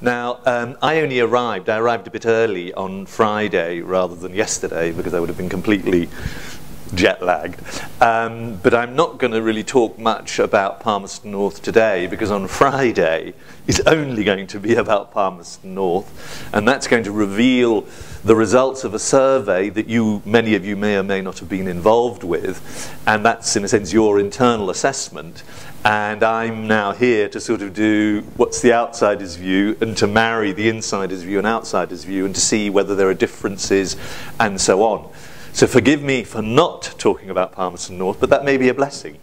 Now, um, I only arrived, I arrived a bit early on Friday rather than yesterday because I would have been completely jet lagged. Um, but I'm not going to really talk much about Palmerston North today because on Friday it's only going to be about Palmerston North, and that's going to reveal the results of a survey that you, many of you may or may not have been involved with, and that's in a sense your internal assessment. And I'm now here to sort of do what's the outsider's view and to marry the insider's view and outsider's view and to see whether there are differences and so on. So forgive me for not talking about Palmerston North, but that may be a blessing.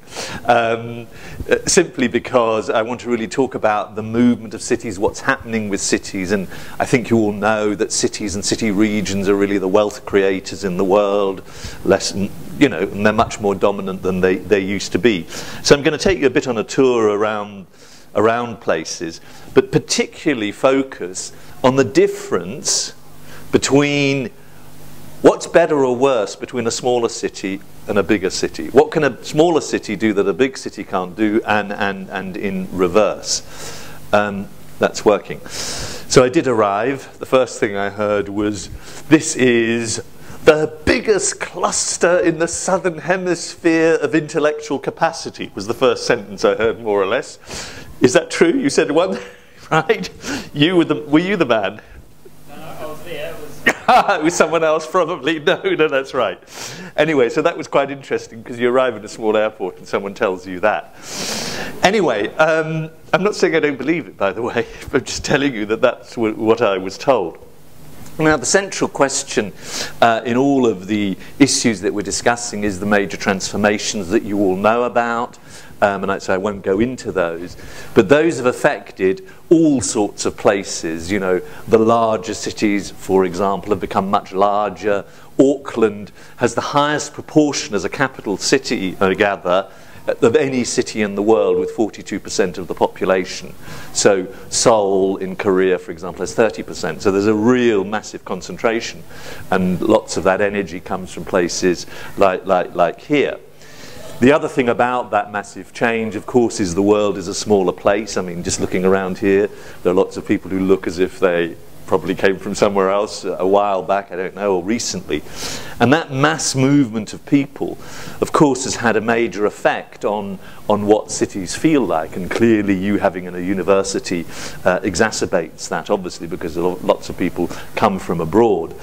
Um, uh, simply because I want to really talk about the movement of cities, what's happening with cities, and I think you all know that cities and city regions are really the wealth creators in the world, less, you know, and they're much more dominant than they, they used to be. So I'm going to take you a bit on a tour around, around places, but particularly focus on the difference between What's better or worse between a smaller city and a bigger city? What can a smaller city do that a big city can't do, and, and, and in reverse? Um, that's working. So I did arrive. The first thing I heard was this is the biggest cluster in the southern hemisphere of intellectual capacity, was the first sentence I heard, more or less. Is that true? You said one, right? You were, the, were you the man? someone else probably. No, no, that's right. Anyway, so that was quite interesting because you arrive at a small airport and someone tells you that. Anyway, um, I'm not saying I don't believe it, by the way. I'm just telling you that that's what I was told. Now, the central question uh, in all of the issues that we're discussing is the major transformations that you all know about um, and I, so I won't go into those. But those have affected all sorts of places. You know, the larger cities, for example, have become much larger. Auckland has the highest proportion as a capital city, I gather, of any city in the world with 42% of the population. So Seoul in Korea, for example, has 30%. So there's a real massive concentration. And lots of that energy comes from places like, like, like here. The other thing about that massive change, of course, is the world is a smaller place. I mean, just looking around here, there are lots of people who look as if they probably came from somewhere else a while back, I don't know, or recently. And that mass movement of people, of course, has had a major effect on, on what cities feel like. And clearly, you having a university uh, exacerbates that, obviously, because lots of people come from abroad.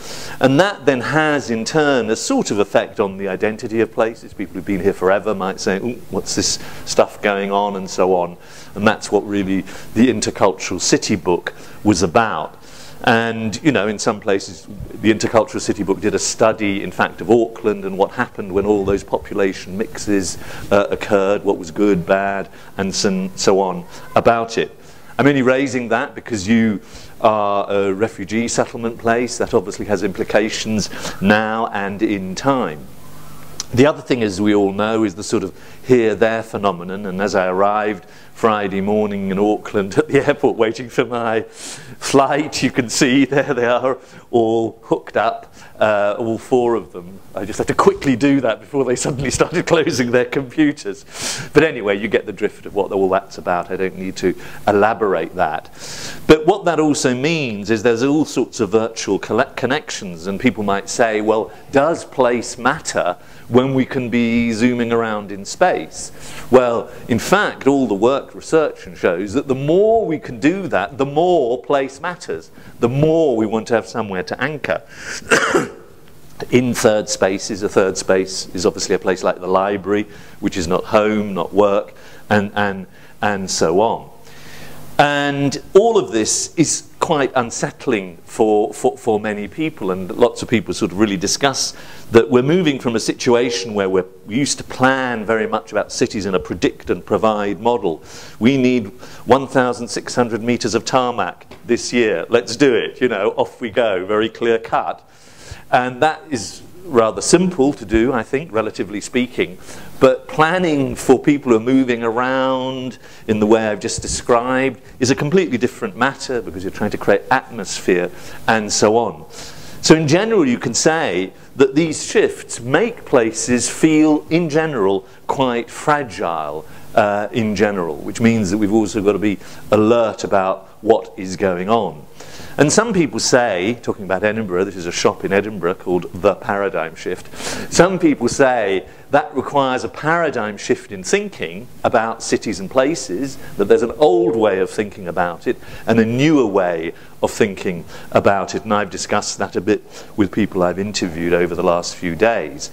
And that then has, in turn, a sort of effect on the identity of places. People who've been here forever might say, what's this stuff going on, and so on. And that's what really the Intercultural City book was about. And, you know, in some places, the Intercultural City Book did a study, in fact, of Auckland and what happened when all those population mixes uh, occurred, what was good, bad, and so, so on about it. I'm only raising that because you are a refugee settlement place. That obviously has implications now and in time. The other thing, as we all know, is the sort of here-there phenomenon. And as I arrived Friday morning in Auckland at the airport waiting for my flight, you can see there they are all hooked up, uh, all four of them. I just had to quickly do that before they suddenly started closing their computers. But anyway, you get the drift of what all that's about. I don't need to elaborate that. But what that also means is there's all sorts of virtual connections, and people might say, well, does place matter? When we can be zooming around in space? Well, in fact, all the work research shows that the more we can do that, the more place matters, the more we want to have somewhere to anchor. in third spaces, a third space is obviously a place like the library, which is not home, not work, and, and, and so on. And all of this is quite unsettling for, for, for, many people, and lots of people sort of really discuss that we're moving from a situation where we're, we used to plan very much about cities in a predict and provide model. We need 1,600 meters of tarmac this year. Let's do it. You know, off we go, very clear cut. And that is rather simple to do, I think, relatively speaking. But planning for people who are moving around in the way I've just described is a completely different matter because you're trying to create atmosphere and so on. So in general, you can say that these shifts make places feel, in general, quite fragile uh, in general, which means that we've also got to be alert about what is going on. And some people say, talking about Edinburgh, this is a shop in Edinburgh called The Paradigm Shift. Some people say that requires a paradigm shift in thinking about cities and places, that there's an old way of thinking about it and a newer way of thinking about it. And I've discussed that a bit with people I've interviewed over the last few days.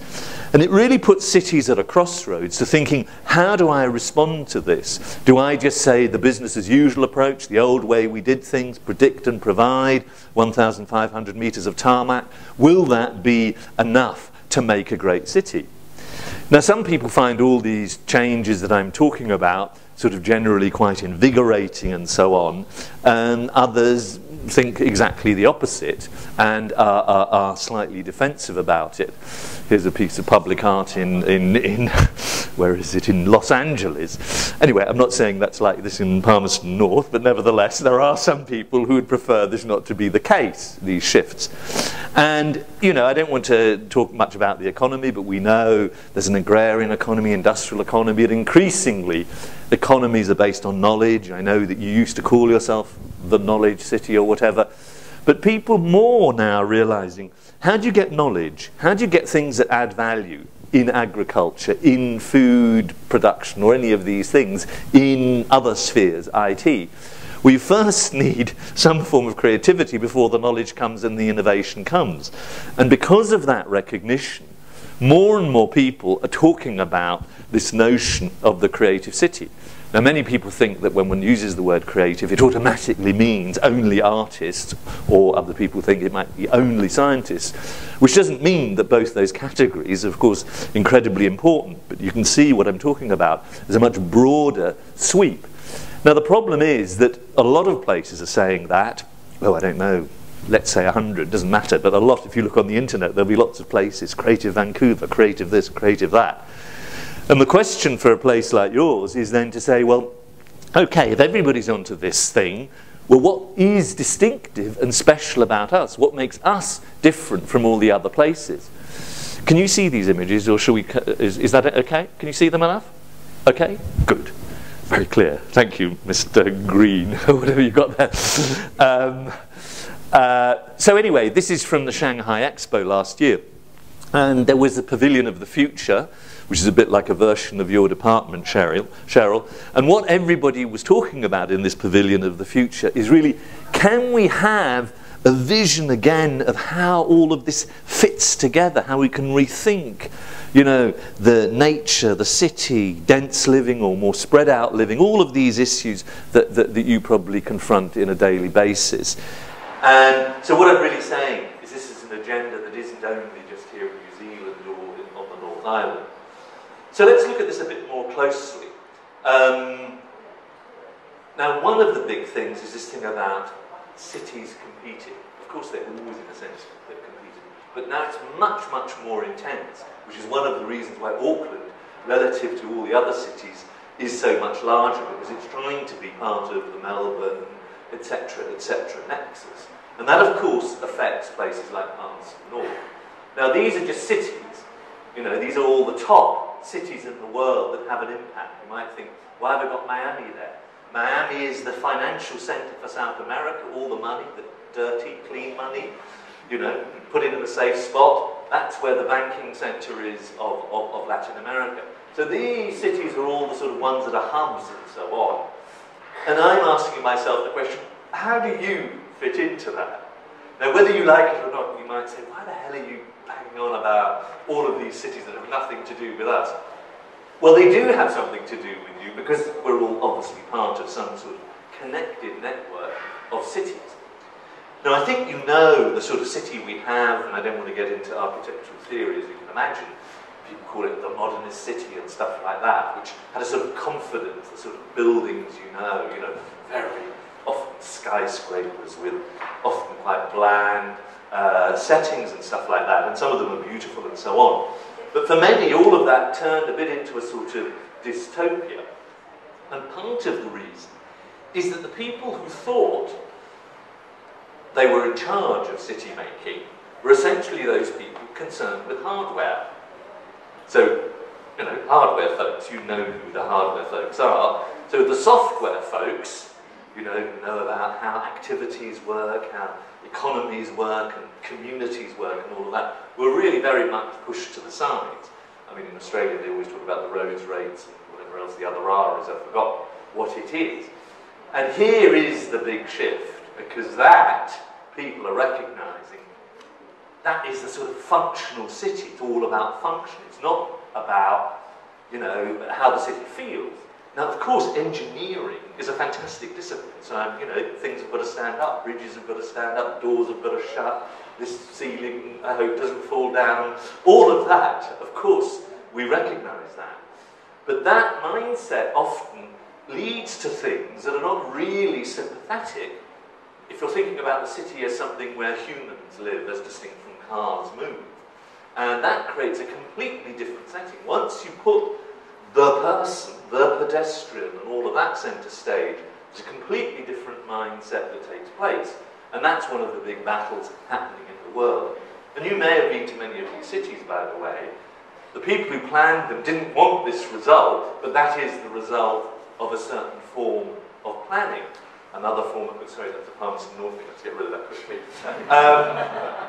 And it really puts cities at a crossroads to thinking, how do I respond to this? Do I just say the business as usual approach, the old way we did things, predict and provide, 1,500 metres of tarmac? Will that be enough to make a great city? Now, some people find all these changes that I'm talking about sort of generally quite invigorating and so on, and others think exactly the opposite and are, are, are, slightly defensive about it. Here's a piece of public art in, in, in where is it, in Los Angeles. Anyway, I'm not saying that's like this in Palmerston North, but nevertheless, there are some people who would prefer this not to be the case, these shifts. And, you know, I don't want to talk much about the economy, but we know there's an agrarian economy, industrial economy, and increasingly economies are based on knowledge. I know that you used to call yourself the knowledge city or whatever. But people more now realizing how do you get knowledge? How do you get things that add value in agriculture, in food production, or any of these things, in other spheres, IT? We first need some form of creativity before the knowledge comes and the innovation comes. And because of that recognition, more and more people are talking about this notion of the creative city. Now, many people think that when one uses the word creative, it automatically means only artists, or other people think it might be only scientists, which doesn't mean that both those categories are, of course, incredibly important. But you can see what I'm talking about as a much broader sweep. Now, the problem is that a lot of places are saying that, oh, I don't know, let's say 100, doesn't matter, but a lot, if you look on the internet, there'll be lots of places, Creative Vancouver, Creative this, Creative that. And the question for a place like yours is then to say, well, okay, if everybody's onto this thing, well, what is distinctive and special about us? What makes us different from all the other places? Can you see these images, or shall we? Is, is that okay? Can you see them enough? Okay, good, very clear. Thank you, Mr. Green, or whatever you got there. Um, uh, so anyway, this is from the Shanghai Expo last year, and there was a pavilion of the future which is a bit like a version of your department, Cheryl. Cheryl. And what everybody was talking about in this pavilion of the future is really can we have a vision again of how all of this fits together, how we can rethink, you know, the nature, the city, dense living or more spread out living, all of these issues that, that, that you probably confront in a daily basis. And so what I'm really saying is this is an agenda that isn't only just here in New Zealand or on the North Island. So let's look at this a bit more closely. Um, now, one of the big things is this thing about cities competing. Of course, they've always, in a sense, they've competed. But now it's much, much more intense, which is one of the reasons why Auckland, relative to all the other cities, is so much larger, because it's trying to be part of the Melbourne, etc., etc. nexus. And that, of course, affects places like Palmerston North. Now, these are just cities. You know, these are all the top cities in the world that have an impact. You might think, why have I got Miami there? Miami is the financial center for South America, all the money, the dirty, clean money, you know, put it in a safe spot. That's where the banking center is of, of, of Latin America. So these cities are all the sort of ones that are hubs and so on. And I'm asking myself the question, how do you fit into that? Now, whether you like it or not, you might say, why the hell are you banging on about all of these cities that have nothing to do with us. Well, they do have something to do with you because we're all obviously part of some sort of connected network of cities. Now, I think you know the sort of city we have, and I don't want to get into architectural theory, as you can imagine. People call it the modernist city and stuff like that, which had a sort of confidence, the sort of buildings you know, you know, very often skyscrapers with often quite bland, uh, settings and stuff like that, and some of them are beautiful and so on. But for many, all of that turned a bit into a sort of dystopia. And part of the reason is that the people who thought they were in charge of city making were essentially those people concerned with hardware. So you know, hardware folks, you know who the hardware folks are. So the software folks, you know, know about how activities work, how economies work and communities work and all of that, were really very much pushed to the side. I mean, in Australia, they always talk about the rose rates and whatever else the other R is. I forgot what it is. And here is the big shift, because that people are recognizing that is the sort of functional city. It's all about function. It's not about, you know, how the city feels. Now, of course, engineering is a fantastic discipline. So, you know, things have got to stand up, bridges have got to stand up, doors have got to shut, this ceiling, I hope, doesn't fall down. All of that, of course, we recognize that. But that mindset often leads to things that are not really sympathetic if you're thinking about the city as something where humans live as distinct from cars move. And that creates a completely different setting. Once you put the person, the pedestrian, and all of that centre stage, there's a completely different mindset that takes place. And that's one of the big battles happening in the world. And you may have been to many of these cities, by the way. The people who planned them didn't want this result, but that is the result of a certain form of planning. Another form of, sorry, that's a Palmerston North thing, let's get rid of that quickly. Um,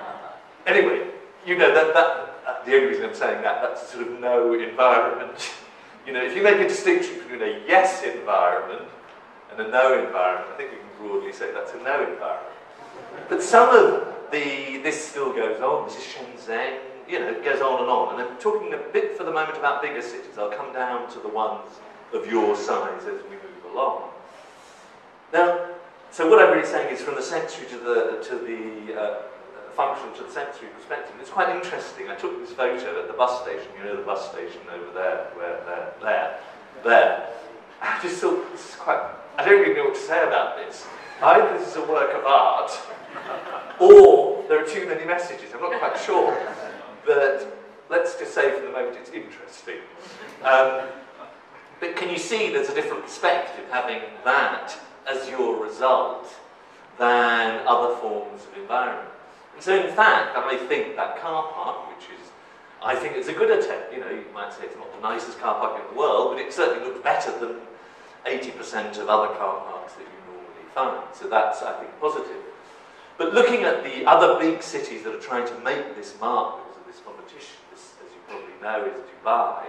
anyway, you know, that, that, uh, the only reason I'm saying that, that's sort of no environment. you know, if you make a distinction between a yes environment and a no environment, I think we can broadly say that's a no environment. But some of the, this still goes on, this is Shenzhen, you know, it goes on and on. And I'm talking a bit for the moment about bigger cities. I'll come down to the ones of your size as we move along. Now, so what I'm really saying is from the sensory to the, to the uh, function to the sensory perspective. It's quite interesting. I took this photo at the bus station. You know the bus station over there, where there, there, there. I just thought this is quite. I don't really know what to say about this. Either this is a work of art, or there are too many messages. I'm not quite sure. But let's just say for the moment it's interesting. Um, but can you see there's a different perspective having that as your result than other forms of environment? And so in fact, I think that car park, which is, I think it's a good attempt, you know, you might say it's not the nicest car park in the world, but it certainly looks better than 80% of other car parks that you normally find. So that's, I think, positive. But looking at the other big cities that are trying to make this mark because of this competition, this, as you probably know, is Dubai,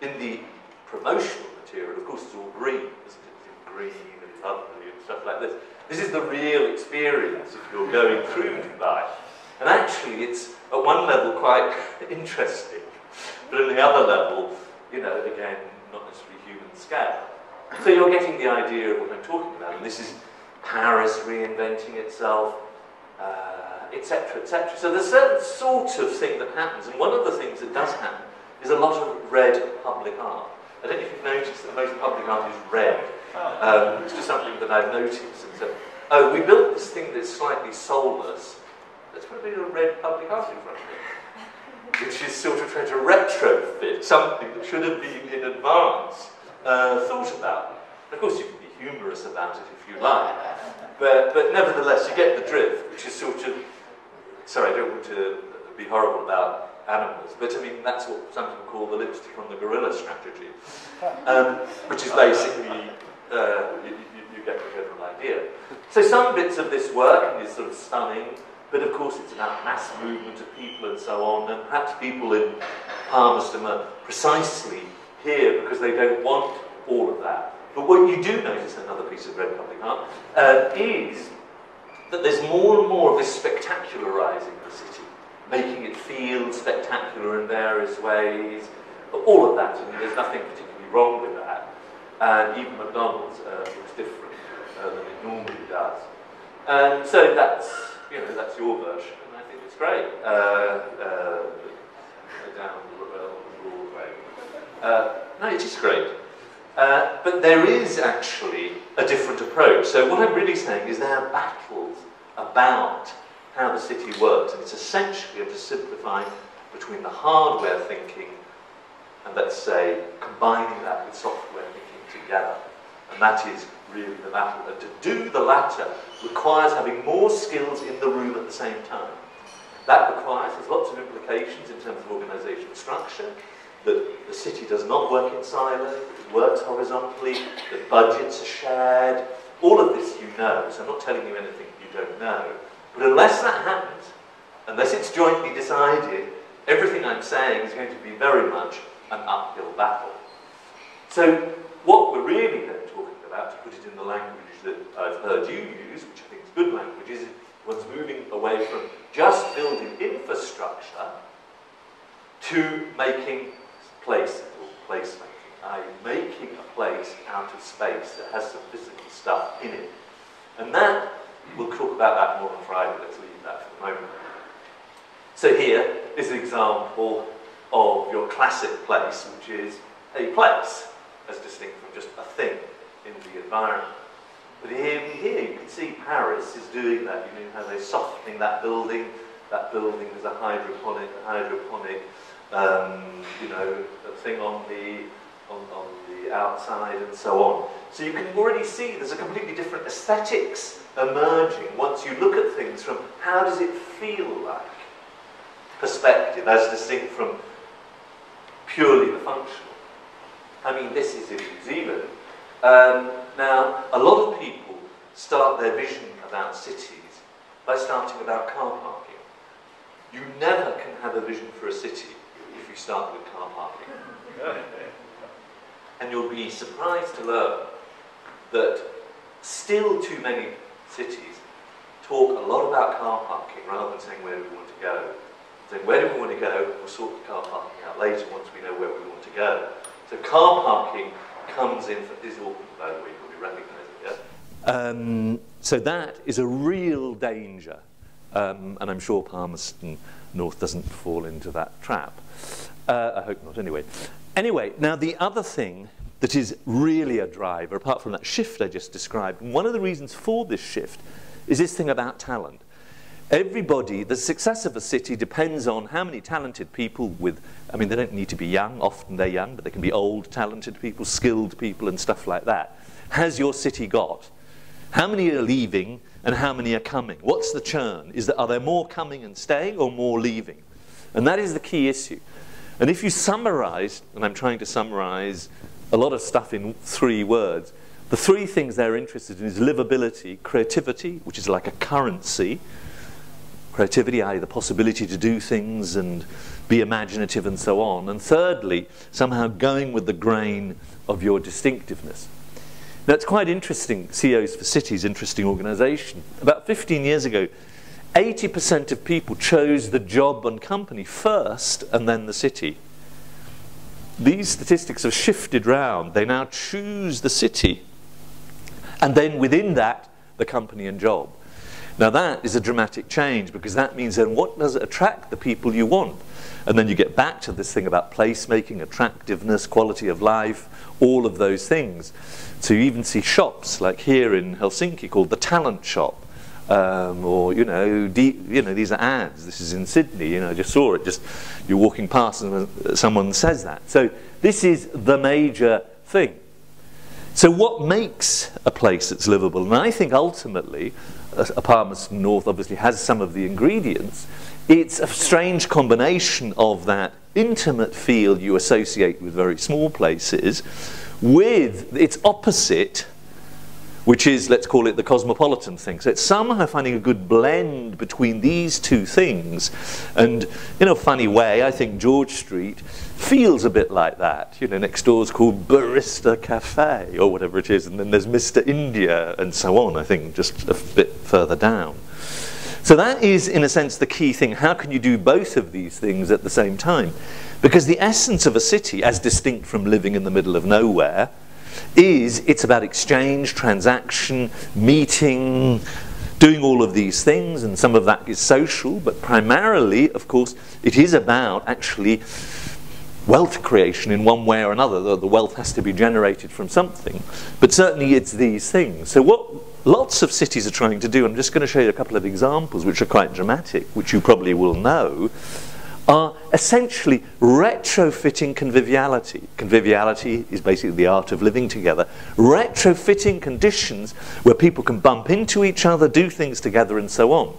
in the promotional material, of course, it's all green, isn't it? It's green and lovely and stuff like this. This is the real experience if you're going through Dubai. And actually, it's at one level quite interesting, but at the other level, you know, again, not necessarily human scale. So you're getting the idea of what I'm talking about. And this is Paris reinventing itself, etc., uh, etc. Et so there's a certain sort of thing that happens. And one of the things that does happen is a lot of red public art. I don't know if you've noticed that most public art is red. Um, it's just something that I've noticed. And so, oh, we built this thing that's slightly soulless. Let's put a bit of red public art in front of it, which is sort of trying to retrofit something that should have been in advance uh, thought about. of course, you can be humorous about it if you like, but, but nevertheless, you get the drift, which is sort of, sorry, I don't want to be horrible about animals, but I mean, that's what some people call the lipstick on the gorilla strategy, um, which is basically uh, you, you, you, get the general idea. So some bits of this work is sort of stunning, but of course it's about mass movement of people and so on, and perhaps people in Palmerston are precisely here because they don't want all of that. But what you do notice, another piece of red public art, uh, is that there's more and more of this spectacularizing the city, making it feel spectacular in various ways, all of that. I mean, there's nothing particularly wrong with that and even McDonald's uh, looks different uh, than it normally does. And so that's, you know, that's your version, and I think it's great. Uh, uh down. Uh, no, it is great. Uh, but there is actually a different approach. So what I'm really saying is there are battles about how the city works, and it's essentially, I'm simplifying, between the hardware thinking and let's say combining that with software thinking together. And that is really the matter. And to do the latter requires having more skills in the room at the same time. That requires, there's lots of implications in terms of organizational structure. that the city does not work in silos, it works horizontally, that budgets are shared. All of this you know, so I'm not telling you anything you don't know. But unless that happens, unless it's jointly decided, everything I'm saying is going to be very much an uphill battle. So what we're really then talking about, to put it in the language that I've heard you use, which I think is good language, is one's moving away from just building infrastructure to making places or placemaking, i.e. making a place out of space that has some physical stuff in it. And that, we'll talk about that more on Friday, let's leave that for the moment. So here is an example of your classic place, which is a place, as distinct from just a thing in the environment. But here, here you can see Paris is doing that. You know how they're softening that building. That building is a hydroponic, hydroponic, um, you know, thing on the on, on the outside and so on. So you can already see there's a completely different aesthetics emerging once you look at things from how does it feel like perspective as distinct from purely the functional. I mean, this is in New Zealand. Um, now, a lot of people start their vision about cities by starting about car parking. You never can have a vision for a city if you start with car parking. and you'll be surprised to learn that still too many cities talk a lot about car parking rather than saying where do we want to go. Saying where do we want to go, we'll sort the car parking out later once we know where we want to go. So car parking comes in, for, this is all, by the way, you probably recognise it, yeah? Um, so that is a real danger. Um, and I'm sure Palmerston North doesn't fall into that trap. Uh, I hope not, anyway. Anyway, now the other thing that is really a driver, apart from that shift I just described, one of the reasons for this shift is this thing about talent. Everybody, the success of a city depends on how many talented people with, I mean, they don't need to be young, often they're young, but they can be old, talented people, skilled people, and stuff like that. Has your city got? How many are leaving and how many are coming? What's the churn? Is that, are there more coming and staying or more leaving? And that is the key issue. And if you summarize, and I'm trying to summarize a lot of stuff in three words, the three things they're interested in is livability, creativity, which is like a currency, creativity, i.e. the possibility to do things and be imaginative and so on. And thirdly, somehow going with the grain of your distinctiveness. That's quite interesting, CEOs for Cities, interesting organisation. About 15 years ago, 80% of people chose the job and company first and then the city. These statistics have shifted round. They now choose the city and then within that, the company and job. Now that is a dramatic change because that means then what does it attract the people you want? And then you get back to this thing about placemaking, attractiveness, quality of life, all of those things. So you even see shops like here in Helsinki called the Talent Shop. Um, or you know, you know, these are ads. This is in Sydney. You know, I just saw it. Just you're walking past and someone says that. So this is the major thing. So what makes a place that's livable? And I think ultimately, Uh, apartments North obviously has some of the ingredients. It's a strange combination of that intimate feel you associate with very small places with its opposite, which is, let's call it the cosmopolitan thing. So it's somehow finding a good blend between these two things. And in a funny way, I think George Street feels a bit like that. You know, next door is called Barista Cafe or whatever it is, and then there's Mr. India and so on, I think, just a bit further down. So that is, in a sense, the key thing. How can you do both of these things at the same time? Because the essence of a city, as distinct from living in the middle of nowhere, is it's about exchange, transaction, meeting, doing all of these things, and some of that is social, but primarily, of course, it is about actually wealth creation in one way or another. The, the wealth has to be generated from something. But certainly it's these things. So what lots of cities are trying to do, I'm just going to show you a couple of examples which are quite dramatic, which you probably will know, are essentially retrofitting conviviality. Conviviality is basically the art of living together. Retrofitting conditions where people can bump into each other, do things together, and so on.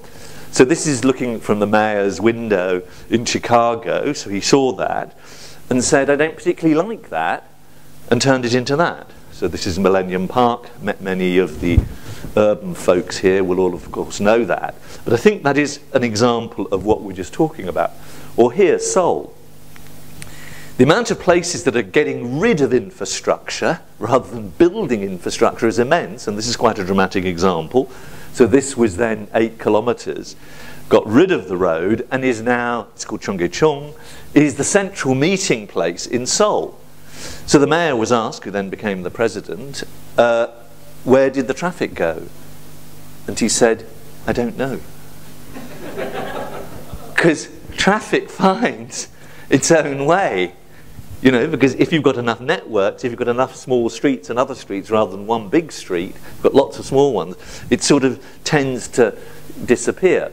So this is looking from the mayor's window in Chicago, so he saw that. and said, I don't particularly like that, and turned it into that. So this is Millennium Park. Met many of the urban folks here will all, of course, know that. But I think that is an example of what we're just talking about. Or here, Seoul. The amount of places that are getting rid of infrastructure rather than building infrastructure is immense, and this is quite a dramatic example. So this was then eight kilometers, got rid of the road, and is now, it's called Cheonggyecheon, is the central meeting place in Seoul. So the mayor was asked, who then became the president, uh, where did the traffic go? And he said, I don't know. Because traffic finds its own way. You know, because if you've got enough networks, if you've got enough small streets and other streets rather than one big street, got lots of small ones, it sort of tends to disappear.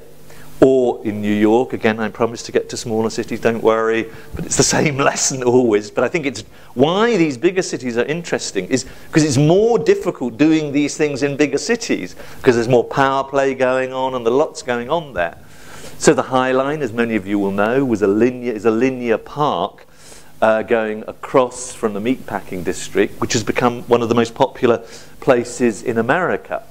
Or in New York, again, I promise to get to smaller cities, don't worry, but it's the same lesson always. But I think it's why these bigger cities are interesting is because it's more difficult doing these things in bigger cities because there's more power play going on and there's lots going on there. So the High Line, as many of you will know, was a linear, is a linear park uh, going across from the meatpacking district, which has become one of the most popular places in America.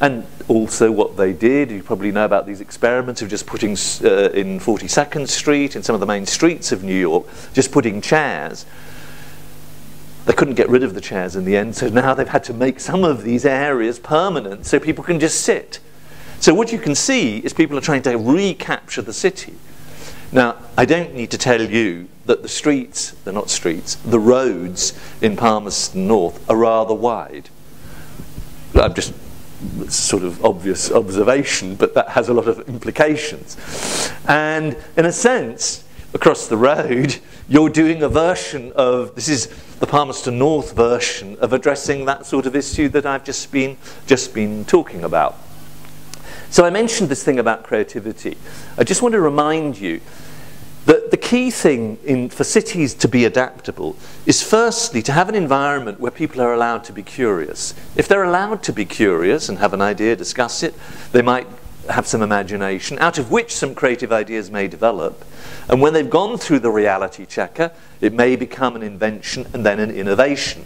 And also what they did, you probably know about these experiments of just putting uh, in 42nd Street, in some of the main streets of New York, just putting chairs. They couldn't get rid of the chairs in the end, so now they've had to make some of these areas permanent so people can just sit. So what you can see is people are trying to recapture the city. Now, I don't need to tell you that the streets, they're not streets, the roads in Palmerston North are rather wide. I'm just sort of obvious observation, but that has a lot of implications. And in a sense, across the road, you're doing a version of this is the Palmerston North version of addressing that sort of issue that I've just been just been talking about. So I mentioned this thing about creativity. I just want to remind you that the key thing in, for cities to be adaptable is firstly to have an environment where people are allowed to be curious. If they're allowed to be curious and have an idea, discuss it, they might have some imagination, out of which some creative ideas may develop. And when they've gone through the reality checker, it may become an invention and then an innovation.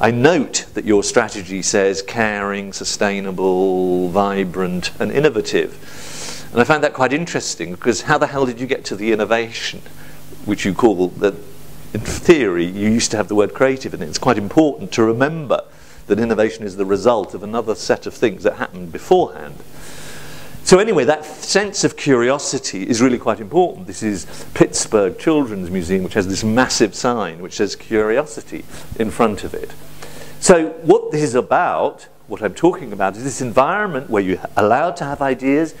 I note that your strategy says caring, sustainable, vibrant, and innovative. And I found that quite interesting because how the hell did you get to the innovation, which you call that in theory you used to have the word creative and it. it's quite important to remember that innovation is the result of another set of things that happened beforehand. So anyway, that sense of curiosity is really quite important. This is Pittsburgh Children's Museum, which has this massive sign which says curiosity in front of it. So what this is about, what I'm talking about, is this environment where you're allowed to have ideas,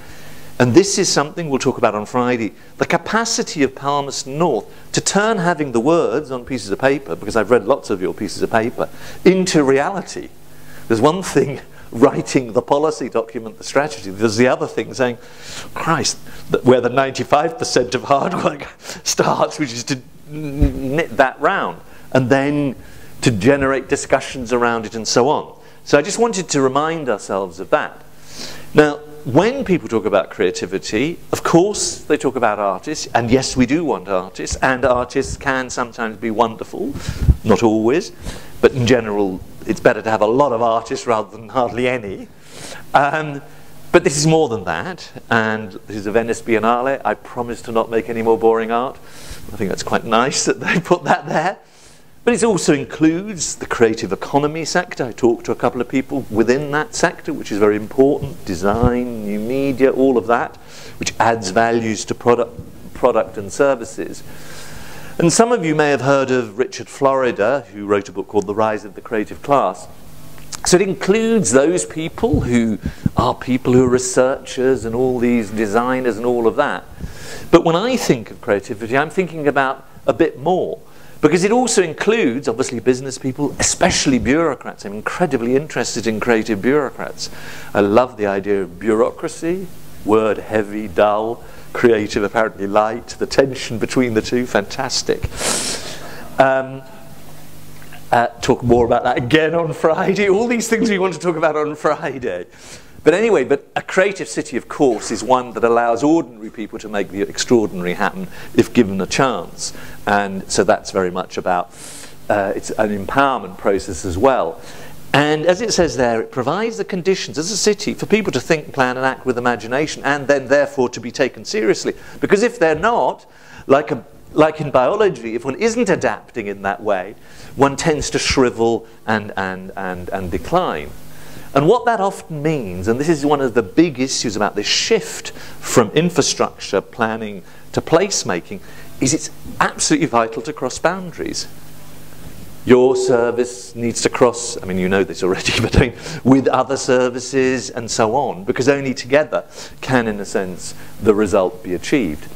and this is something we'll talk about on Friday. The capacity of Palmerston North to turn having the words on pieces of paper, because I've read lots of your pieces of paper, into reality. There's one thing writing the policy document, the strategy. There's the other thing saying, Christ, where the 95% of hard work starts, which is to knit that round, and then to generate discussions around it and so on. So I just wanted to remind ourselves of that. Now, when people talk about creativity, of course they talk about artists, and yes, we do want artists, and artists can sometimes be wonderful, not always, but in general, it's better to have a lot of artists rather than hardly any. Um, but this is more than that, and this is a Venice Biennale. I promise to not make any more boring art. I think that's quite nice that they put that there. But it also includes the creative economy sector. I talked to a couple of people within that sector, which is very important. Design, new media, all of that, which adds values to product, product and services. And some of you may have heard of Richard Florida, who wrote a book called The Rise of the Creative Class. So it includes those people who are people who are researchers and all these designers and all of that. But when I think of creativity, I'm thinking about a bit more. Because it also includes, obviously, business people, especially bureaucrats. I'm incredibly interested in creative bureaucrats. I love the idea of bureaucracy, word heavy, dull, creative, apparently light, the tension between the two, fantastic. Um, uh, talk more about that again on Friday. All these things we want to talk about on Friday. But anyway, but a creative city, of course, is one that allows ordinary people to make the extraordinary happen if given a chance. And so that's very much about uh, it's an empowerment process as well. And as it says there, it provides the conditions as a city for people to think, plan, and act with imagination, and then therefore to be taken seriously. Because if they're not, like, a, like in biology, if one isn't adapting in that way, one tends to shrivel and, and, and, and decline. And what that often means, and this is one of the big issues about this shift from infrastructure planning to placemaking, is it's absolutely vital to cross boundaries. Your service needs to cross, I mean, you know this already, but I mean, with other services and so on, because only together can, in a sense, the result be achieved.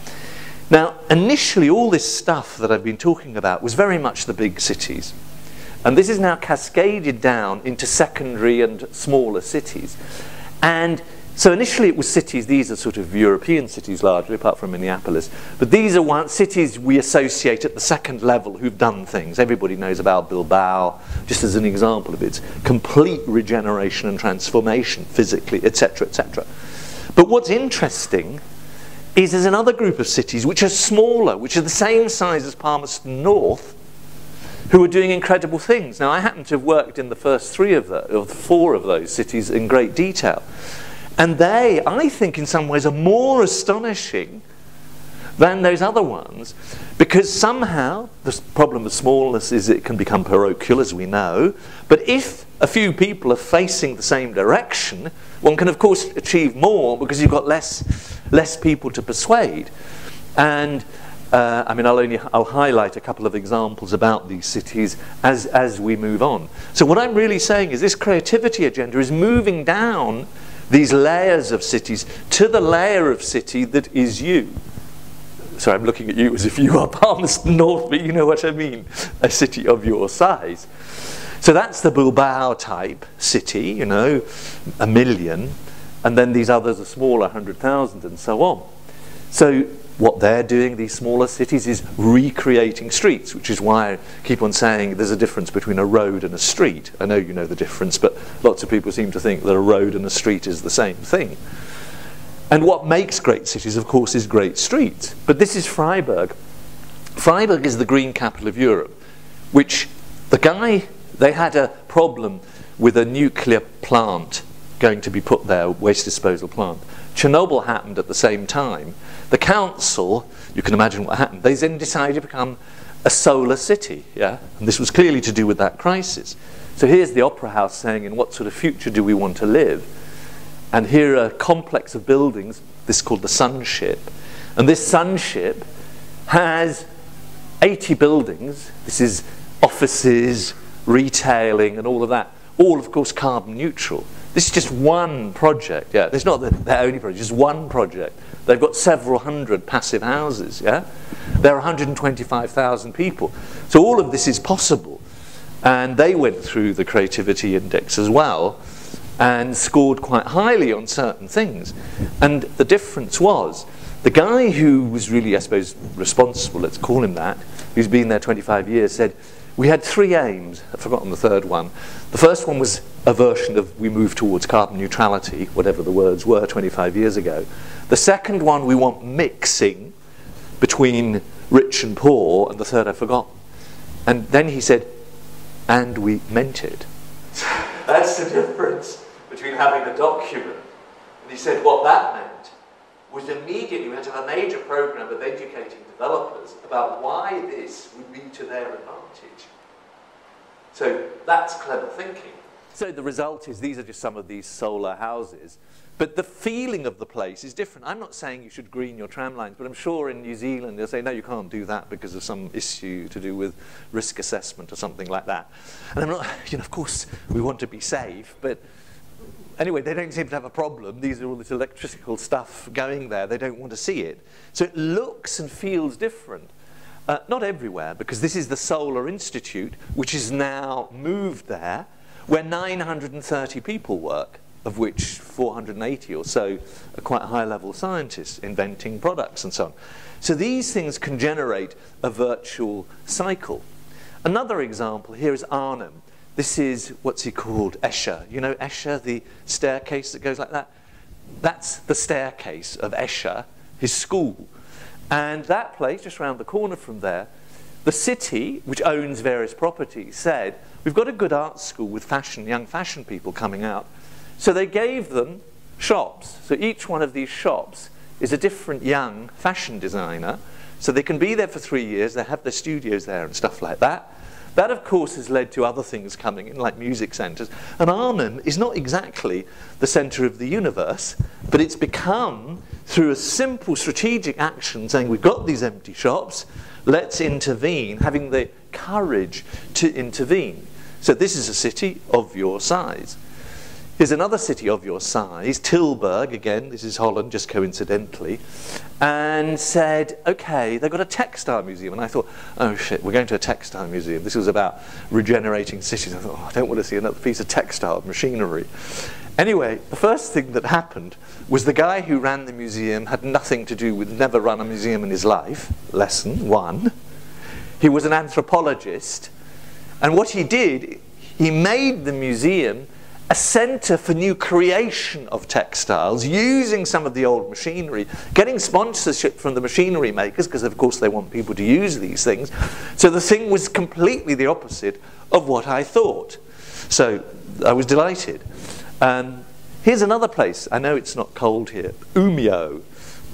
Now, initially, all this stuff that I've been talking about was very much the big cities. And this is now cascaded down into secondary and smaller cities. And so initially it was cities, these are sort of European cities largely, apart from Minneapolis. But these are one, cities we associate at the second level who've done things. Everybody knows about Bilbao, just as an example of its complete regeneration and transformation physically, etc., etc. But what's interesting is there's another group of cities which are smaller, which are the same size as Palmerston North, who were doing incredible things. Now, I happen to have worked in the first three of the, or four of those cities in great detail. And they, I think, in some ways, are more astonishing than those other ones because somehow the problem of smallness is it can become parochial, as we know. But if a few people are facing the same direction, one can, of course, achieve more because you've got less, less people to persuade. And uh, I mean, I'll only I'll highlight a couple of examples about these cities as, as we move on. So what I'm really saying is this creativity agenda is moving down these layers of cities to the layer of city that is you. So I'm looking at you as if you are Palmerston North, but you know what I mean, a city of your size. So that's the Bilbao type city, you know, a million, and then these others are smaller, 100,000 and so on. So what they're doing, these smaller cities, is recreating streets, which is why I keep on saying there's a difference between a road and a street. I know you know the difference, but lots of people seem to think that a road and a street is the same thing. And what makes great cities, of course, is great streets. But this is Freiburg. Freiburg is the green capital of Europe, which the guy, they had a problem with a nuclear plant going to be put there, waste disposal plant. Chernobyl happened at the same time. The council, you can imagine what happened, they then decided to become a solar city, yeah? And this was clearly to do with that crisis. So here's the Opera House saying, in what sort of future do we want to live? And here are a complex of buildings, this is called the Sunship. And this Sunship has 80 buildings. This is offices, retailing, and all of that. All, of course, carbon neutral. This is just one project, yeah. It's not the only project, just one project. They've got several hundred passive houses, yeah. There are 125,000 people. So all of this is possible. And they went through the creativity index as well and scored quite highly on certain things. And the difference was the guy who was really, I suppose, responsible, let's call him that, who's been there 25 years, said, we had three aims. I've forgotten the third one. The first one was a version of we move towards carbon neutrality, whatever the words were 25 years ago. The second one, we want mixing between rich and poor, and the third I forgot. And then he said, and we meant it. That's the difference between having a document. And he said what that meant was immediately we had to have a major program of educating developers about why this would be to their advantage. So that's clever thinking. So the result is these are just some of these solar houses. But the feeling of the place is different. I'm not saying you should green your tram lines, but I'm sure in New Zealand they'll say, no, you can't do that because of some issue to do with risk assessment or something like that. And I'm not, you know, of course we want to be safe, but anyway, they don't seem to have a problem. These are all this electrical stuff going there. They don't want to see it. So it looks and feels different. Uh, not everywhere, because this is the Solar Institute, which is now moved there, where 930 people work, of which 480 or so are quite high-level scientists inventing products and so on. So these things can generate a virtual cycle. Another example here is Arnhem. this is what's he called? Escher. You know Escher, the staircase that goes like that? That's the staircase of Escher, his school. And that place, just around the corner from there, the city, which owns various properties, said, We've got a good art school with fashion, young fashion people coming out. So they gave them shops. So each one of these shops is a different young fashion designer. So they can be there for three years, they have their studios there and stuff like that. That, of course, has led to other things coming in, like music centres. And Arnhem is not exactly the centre of the universe, but it's become, through a simple strategic action, saying we've got these empty shops, let's intervene, having the courage to intervene. So this is a city of your size. Here's another city of your size, Tilburg, again, this is Holland, just coincidentally, and said, okay, they've got a textile museum. And I thought, oh shit, we're going to a textile museum. This was about regenerating cities. I thought, oh, I don't want to see another piece of textile machinery. Anyway, the first thing that happened was the guy who ran the museum had nothing to do with, never run a museum in his life. Lesson one. He was an anthropologist. And what he did, he made the museum a centre for new creation of textiles, using some of the old machinery, getting sponsorship from the machinery makers, because of course they want people to use these things. So the thing was completely the opposite of what I thought. So I was delighted. Um, here's another place. I know it's not cold here. Umeå.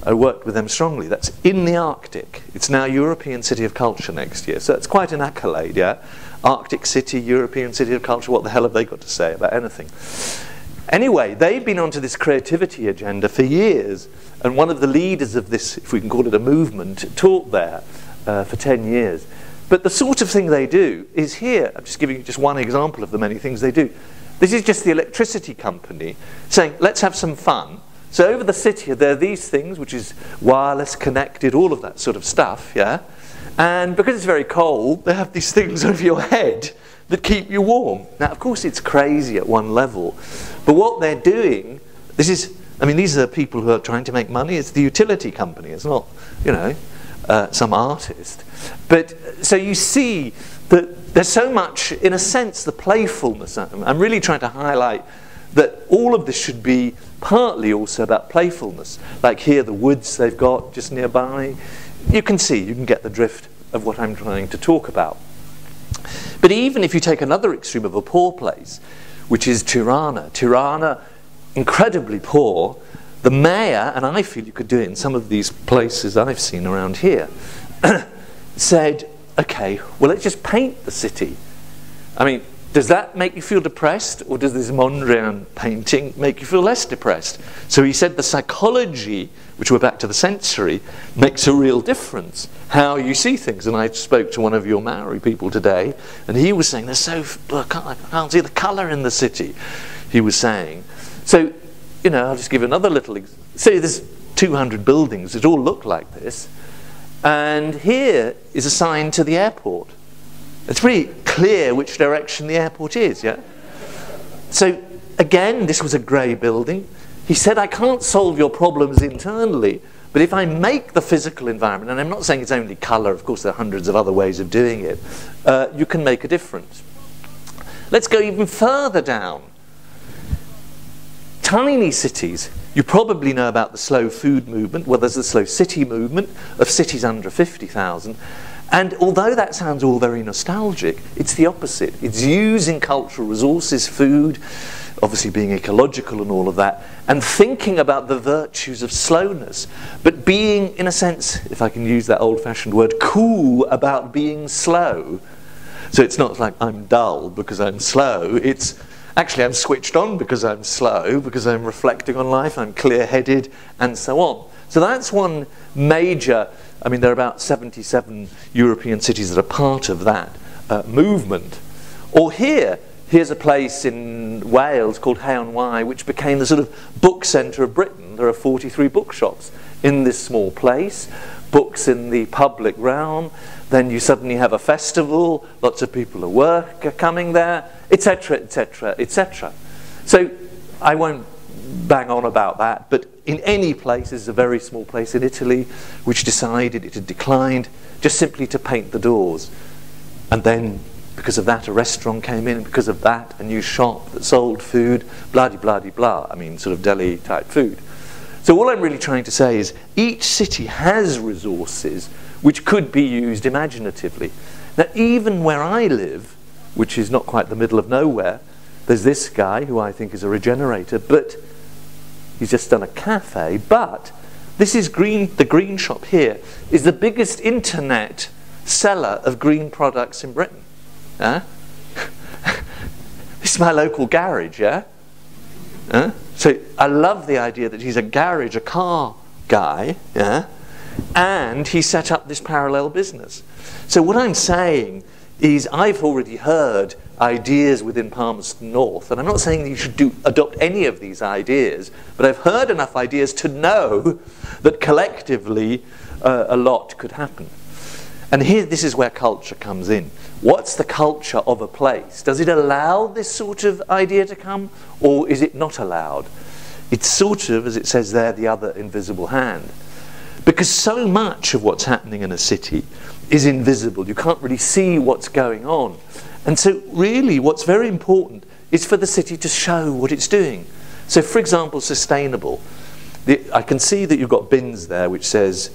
I worked with them strongly. That's in the Arctic. It's now European City of Culture next year. So it's quite an accolade, yeah? Arctic City, European City of Culture, what the hell have they got to say about anything? Anyway, they've been onto this creativity agenda for years, and one of the leaders of this, if we can call it a movement, taught there uh, for 10 years. But the sort of thing they do is here. I'm just giving you just one example of the many things they do. This is just the electricity company saying, let's have some fun. So over the city, there are these things, which is wireless, connected, all of that sort of stuff, yeah? And because it's very cold, they have these things over your head that keep you warm. Now, of course, it's crazy at one level, but what they're doing, this is, I mean, these are people who are trying to make money. It's the utility company. It's not, you know, uh, some artist. But so you see that there's so much, in a sense, the playfulness. I'm really trying to highlight that all of this should be partly also about playfulness. Like here, the woods they've got just nearby you can see, you can get the drift of what I'm trying to talk about. But even if you take another extreme of a poor place, which is Tirana, Tirana, incredibly poor, the mayor, and I feel you could do it in some of these places I've seen around here, said, okay, well, let's just paint the city. I mean, does that make you feel depressed, or does this Mondrian painting make you feel less depressed? So he said the psychology, which we're back to the sensory, makes a real difference. How you see things. And I spoke to one of your Maori people today, and he was saying, "There's so I can't, I can't see the colour in the city." He was saying. So, you know, I'll just give another little. Say there's 200 buildings that all look like this, and here is a sign to the airport. It's pretty clear which direction the airport is, yeah? So, again, this was a grey building. He said, I can't solve your problems internally, but if I make the physical environment, and I'm not saying it's only colour, of course, there are hundreds of other ways of doing it, uh, you can make a difference. Let's go even further down. Tiny cities. You probably know about the slow food movement. Well, there's the slow city movement of cities under 50,000. And although that sounds all very nostalgic, it's the opposite. It's using cultural resources, food, obviously being ecological and all of that, and thinking about the virtues of slowness, but being, in a sense, if I can use that old fashioned word, cool about being slow. So it's not like I'm dull because I'm slow, it's actually I'm switched on because I'm slow, because I'm reflecting on life, I'm clear headed, and so on. So that's one major I mean, there are about 77 European cities that are part of that uh, movement. Or here, here's a place in Wales called Hay-on-Wye, which became the sort of book centre of Britain. There are 43 bookshops in this small place, books in the public realm. Then you suddenly have a festival, lots of people at work are coming there, etc., etc., etc. So I won't bang on about that, but in any place, there's a very small place in Italy which decided it had declined just simply to paint the doors. And then because of that a restaurant came in, because of that a new shop that sold food, blah blah blah blah. I mean, sort of deli type food. So all I'm really trying to say is each city has resources which could be used imaginatively. Now, even where I live, which is not quite the middle of nowhere, there's this guy who I think is a regenerator, but he's just done a cafe. But this is green. The green shop here is the biggest internet seller of green products in Britain. Huh? this is my local garage, yeah? Huh? So I love the idea that he's a garage, a car guy, yeah? And he set up this parallel business. So what I'm saying is I've already heard ideas within Palmerston North, and I'm not saying that you should do, adopt any of these ideas, but I've heard enough ideas to know that collectively uh, a lot could happen. And here, this is where culture comes in. What's the culture of a place? Does it allow this sort of idea to come, or is it not allowed? It's sort of, as it says there, the other invisible hand. Because so much of what's happening in a city is invisible. You can't really see what's going on. And so, really, what's very important is for the city to show what it's doing. So, for example, sustainable. The, I can see that you've got bins there which says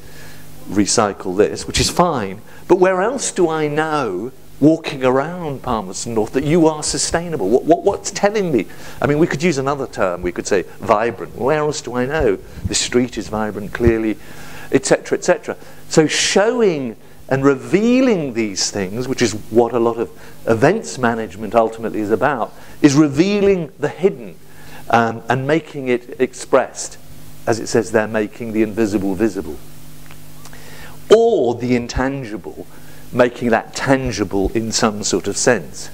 recycle this, which is fine. But where else do I know, walking around Palmerston North, that you are sustainable? What, what, what's telling me? I mean, we could use another term. We could say vibrant. Where else do I know? The street is vibrant, clearly, etc., etc. So showing and revealing these things, which is what a lot of events management ultimately is about, is revealing the hidden um, and making it expressed. As it says they're making the invisible visible or the intangible, making that tangible in some sort of sense.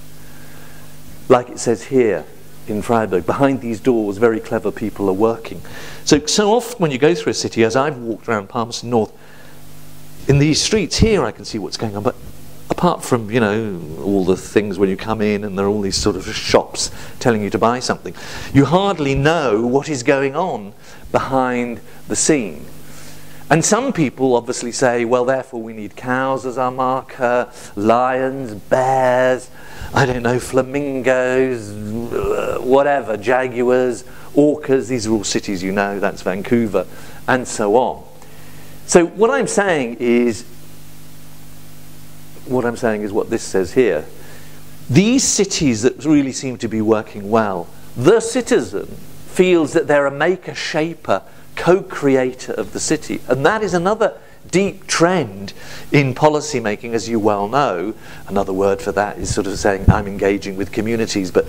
Like it says here in Freiburg, behind these doors, very clever people are working. So, so often when you go through a city, as I've walked around Palmerston North, in these streets here I can see what's going on, but apart from, you know, all the things when you come in and there are all these sort of shops telling you to buy something, you hardly know what is going on behind the scene. And some people obviously say, well, therefore we need cows as our marker, lions, bears, I don't know, flamingos, uh, whatever, jaguars, orcas, these are all cities you know, that's Vancouver, and so on. So what I'm saying is, what I'm saying is what this says here. These cities that really seem to be working well, the citizen feels that they're a maker, shaper, co creator of the city. And that is another deep trend in policy making, as you well know. Another word for that is sort of saying, I'm engaging with communities, but,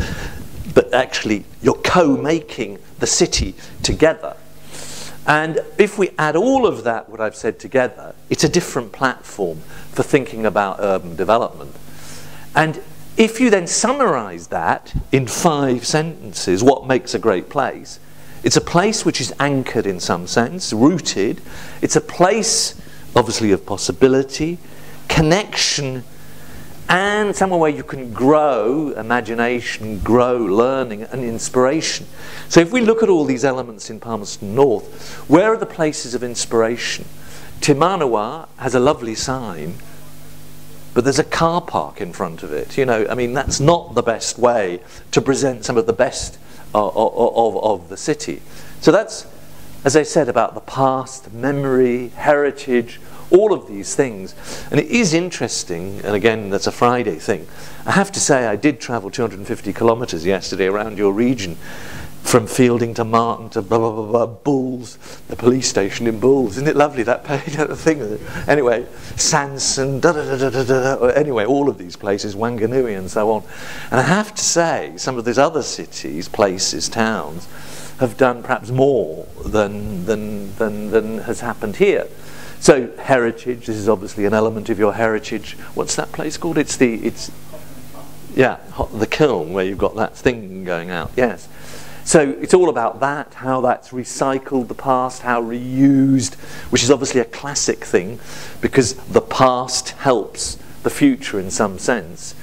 but actually, you're co making the city together. And if we add all of that, what I've said together, it's a different platform for thinking about urban development. And if you then summarize that in five sentences, what makes a great place, it's a place which is anchored in some sense, rooted. It's a place, obviously, of possibility, connection, and somewhere where you can grow imagination, grow learning and inspiration. So if we look at all these elements in Palmerston North, where are the places of inspiration? Te Manawa has a lovely sign, but there's a car park in front of it. You know, I mean, that's not the best way to present some of the best of, of, of the city. So that's, as I said, about the past, memory, heritage, all of these things. And it is interesting, and again, that's a Friday thing. I have to say, I did travel 250 kilometres yesterday around your region from Feilding to Marton to blah, blah, blah, blah, Bulls, the police station in Bulls. Isn't it lovely, that thing? Anyway, Sanson, da da, da, da, da, da, anyway, all of these places, Wanganui and so on. And I have to say, some of these other cities, places, towns, have done perhaps more than, than, than, than has happened here. So heritage, this is obviously an element of your heritage. What's that place called? It's the, it's, yeah, the kiln where you've got that thing going out, yes. So it's all about that, how that's recycled the past, how reused, which is obviously a classic thing because the past helps the future in some sense.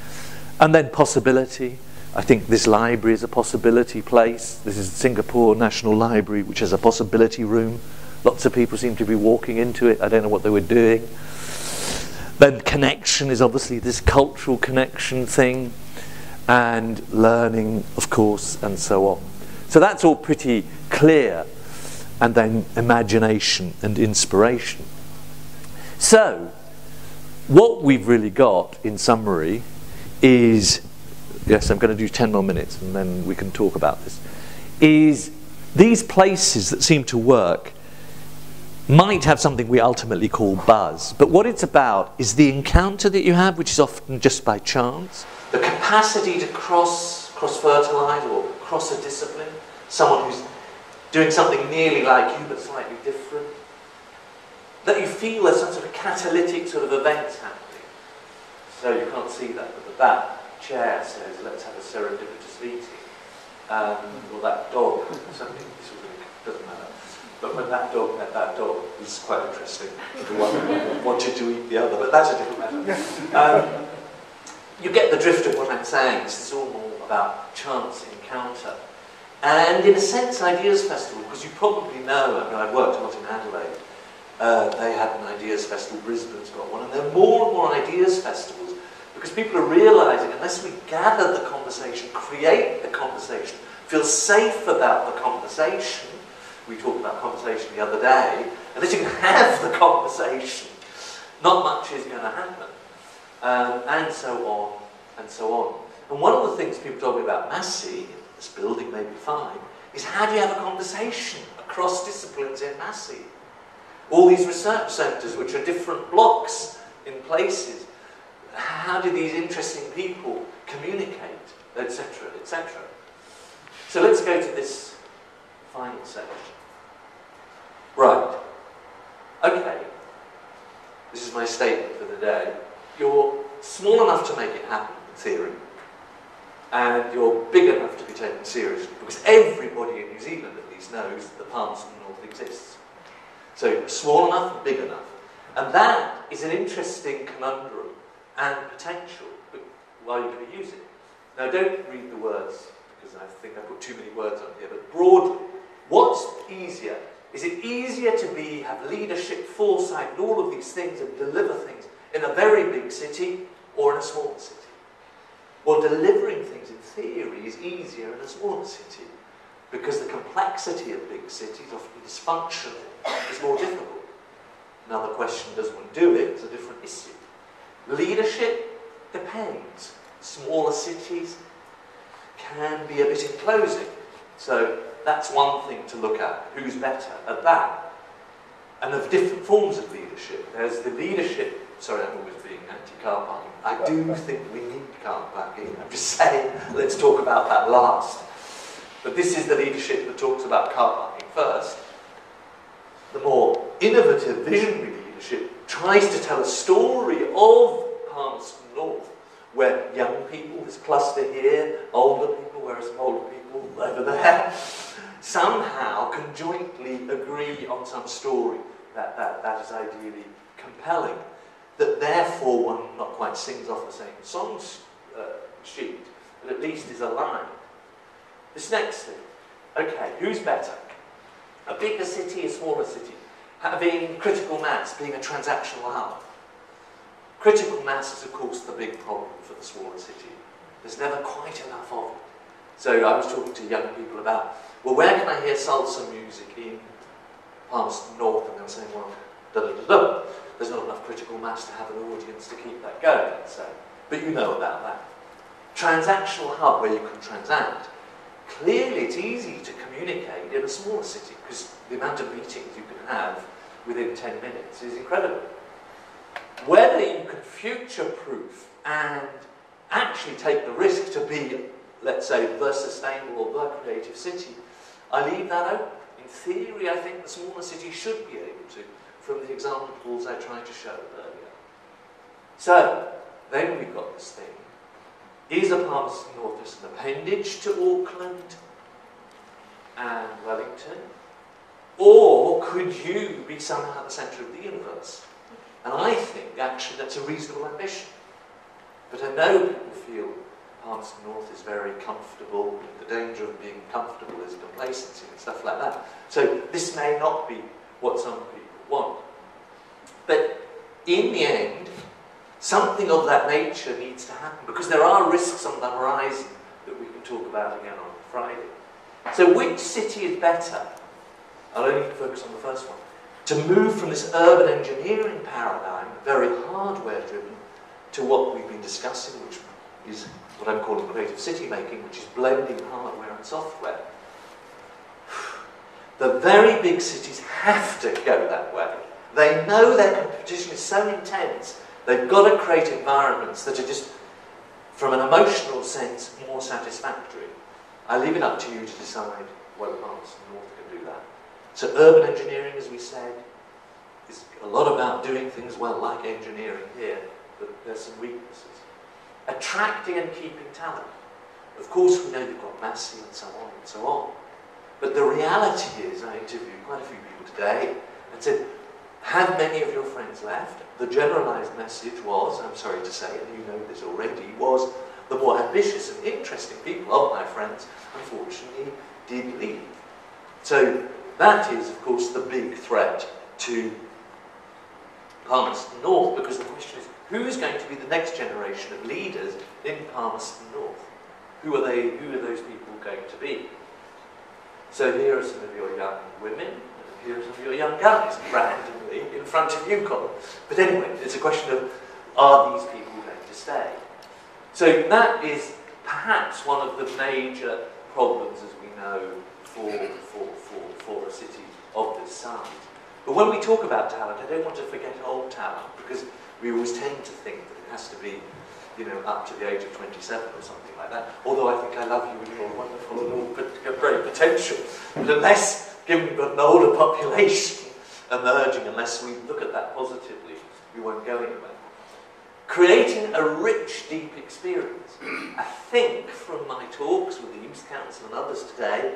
And then possibility. I think this library is a possibility place. This is Singapore National Library, which has a possibility room. Lots of people seem to be walking into it. I don't know what they were doing. Then connection is obviously this cultural connection thing, and learning, of course, and so on. So that's all pretty clear. And then imagination and inspiration. So, what we've really got in summary is yes, I'm going to do 10 more minutes and then we can talk about this. Is these places that seem to work might have something we ultimately call buzz, but what it's about is the encounter that you have, which is often just by chance, the capacity to cross cross fertilize or cross a discipline, someone who's doing something nearly like you but slightly different, that you feel there's some sort of catalytic sort of events happening. So you can't see that, but that chair says, let's have a serendipitous meeting. Um, or that dog, something, doesn't matter. But when that dog met that dog, it was quite interesting. The one wanted to eat the other, but that's a different matter. Um, you get the drift of what I'm saying. This is all more about chance encounter. And in a sense, Ideas Festival, because you probably know, I mean, I've worked a lot in Adelaide, uh, they had an Ideas Festival, Brisbane's got one, and there are more and more Ideas Festivals, because people are realizing, unless we gather the conversation, create the conversation, feel safe about the conversation, we talked about conversation the other day, unless you can have the conversation, not much is going to happen. Um, and so on, and so on. And one of the things people told me about Massey this building may be fine, is how do you have a conversation across disciplines in Massey? All these research centres, which are different blocks in places, how do these interesting people communicate, etc., etc. So let's go to this final section. Right. Okay. This is my statement for the day. You're small enough to make it happen, in theory, and you're big enough to be taken seriously, because everybody in New Zealand at least knows that the Palmerston North exists. So small enough big enough. And that is an interesting conundrum and potential, but while you going to use it. Now don't read the words, because I think I put too many words on here, but broadly, what's easier? Is it easier to be, have leadership, foresight, and all of these things and deliver things in a very big city or in a small city? Well, delivering things in theory is easier in a smaller city because the complexity of big cities, often dysfunctional, is more difficult. Now the question, does one do it? it, is a different issue. Leadership depends. Smaller cities can be a bit enclosing. So that's one thing to look at. Who's better at that? And of different forms of leadership. There's the leadership, sorry, I'm always being anti-car parking. I do think we need car parking. I'm just saying, let's talk about that last. But this is the leadership that talks about car parking first. The more innovative, visionary leadership tries to tell a story of Palmerston North, where young people, this cluster here, older people, whereas older people over there, somehow can jointly agree on some story that, that, that is ideally compelling, that therefore one not quite sings off the same song uh, but at least is aligned. This next thing, okay, who's better? A bigger city, a smaller city? Having critical mass, being a transactional hub. Critical mass is, of course, the big problem for the smaller city. There's never quite enough of it. So I was talking to young people about, well, where can I hear salsa music in Palmerston North? And they were saying, well, da da da da. There's not enough critical mass to have an audience to keep that going, So, But you know about that. Transactional hub where you can transact. Clearly, it's easy to communicate in a smaller city because the amount of meetings you can have within 10 minutes is incredible. Whether you can future-proof and actually take the risk to be, let's say, the sustainable or the creative city, I leave that open. In theory, I think the smaller city should be able to, from the examples I tried to show earlier. So, then we've got this thing. Is a Palmerston North an appendage to Auckland and Wellington? Or could you be somehow the centre of the universe? And I think actually that's a reasonable ambition. But I know people feel Palmerston North is very comfortable, the danger of being comfortable is complacency and stuff like that. So this may not be what some people want. But in the end, something of that nature needs to happen because there are risks on the horizon that we can talk about again on Friday. So which city is better? I'll only focus on the first one. To move from this urban engineering paradigm, very hardware driven, to what we've been discussing, which is what I'm calling creative city making, which is blending hardware and software. The very big cities have to go that way. They know their competition is so intense, they've got to create environments that are just, from an emotional sense, more satisfactory. I leave it up to you to decide whether parts of the North can do that. So urban engineering, as we said, is a lot about doing things well, like engineering here, but there's some weaknesses. Attracting and keeping talent. Of course, we know you've got Massey and so on and so on. But the reality is, I interviewed quite a few people today and said, have many of your friends left? The generalized message was, I'm sorry to say, and you know this already, was the more ambitious and interesting people of my friends, unfortunately, did leave. So that is, of course, the big threat to Palmerston North, because the question is, who's going to be the next generation of leaders in Palmerston North? Who are they, who are those people going to be? So here are some of your young women, of your young guys, randomly in front of you, Colin. But anyway, it's a question of, are these people going to stay? So that is perhaps one of the major problems, as we know, for, for, for, for a city of this size. But when we talk about talent, I don't want to forget old talent, because we always tend to think that it has to be you know, up to the age of 27 or something like that. Although I think I love you and you're wonderful and all great potential. But unless, given an older population emerging, unless we look at that positively, we won't go anywhere. Creating a rich, deep experience. I think from my talks with the Youth Council and others today,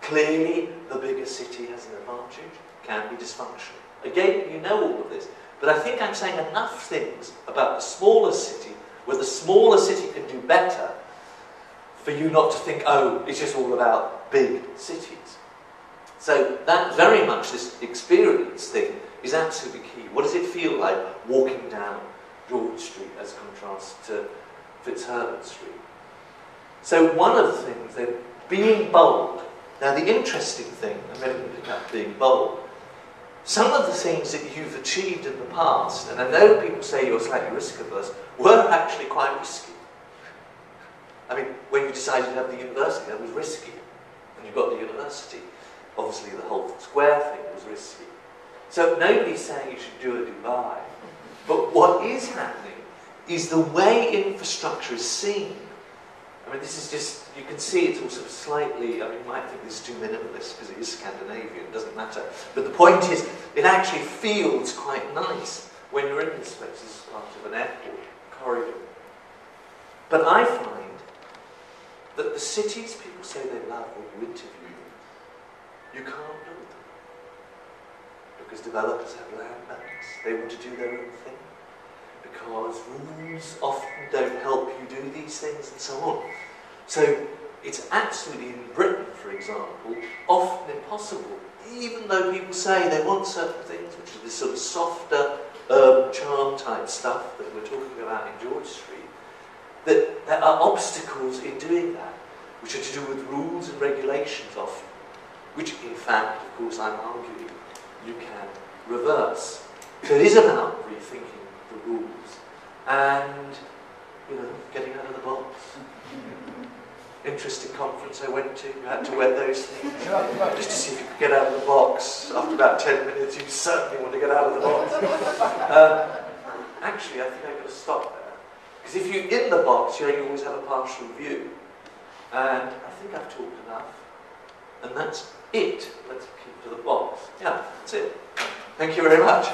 clearly the bigger city has an advantage, can be dysfunctional. Again, you know all of this. But I think I'm saying enough things about the smaller city where the smaller city can do better for you not to think, oh, it's just all about big cities. So that very much, this experience thing, is absolutely key. What does it feel like walking down George Street as contrast to Fitzherbert Street? So one of the things, then, being bold. Now the interesting thing, I'm going to pick up being bold, some of the things that you've achieved in the past, and I know people say you're slightly risk averse, were actually quite risky. I mean, when you decided to have the university, that was risky. And you got the university. Obviously, the whole square thing was risky. So nobody's saying you should do a Dubai. But what is happening is the way infrastructure is seen I mean, this is just, you can see it's also slightly, I mean, you might think this is too minimalist because it is Scandinavian, it doesn't matter. But the point is, it actually feels quite nice when you're in this place as part of an airport corridor. But I find that the cities people say they love when you interview you can't build them. Because developers have land banks, they want to do their own thing because rules often don't help you do these things and so on. So it's absolutely, in Britain, for example, often impossible, even though people say they want certain things, which is this sort of softer, urban charm type stuff that we're talking about in George Street, that there are obstacles in doing that, which are to do with rules and regulations often, which in fact, of course, I'm arguing you can reverse. So it is about rethinking the rules and, you know, getting out of the box. Interesting conference I went to, you had to wear those things just to see if you could get out of the box. After about 10 minutes, you certainly want to get out of the box. Um, actually, I think I've got to stop there. Because if you're in the box, you only always have a partial view. And I think I've talked enough. And that's it. Let's keep to the box. Yeah, that's it. Thank you very much.